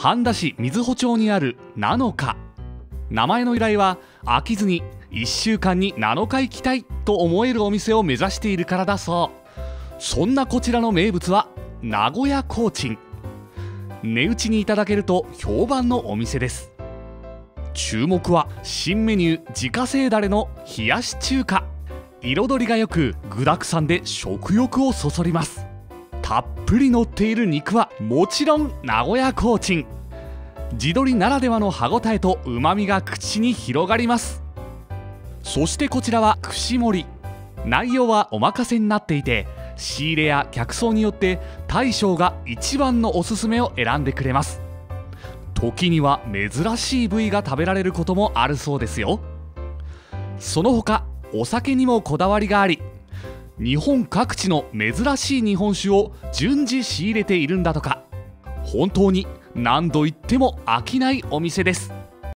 半田市瑞穂町にある7日名前の由来は飽きずに1週間に7日行きたいと思えるお店を目指しているからだそう。そんなこちらの名物は名古屋コーチン。値打ちにいただけると評判のお店です。注目は新メニュー自家製だれの冷やし中華。彩りがよく具だくさんで食欲をそそります。たっぷり乗っている肉はもちろん名古屋コーチン。地鶏ならではの歯ごたえとうまみが口に広がります。そしてこちらは串盛り。内容はお任せになっていて仕入れや客層によって大将が一番のおすすめを選んでくれます。時には珍しい部位が食べられることもあるそうですよ。その他お酒にもこだわりがあり日本各地の珍しい日本酒を順次仕入れているんだとか。本当に何度行っても飽きないお店です。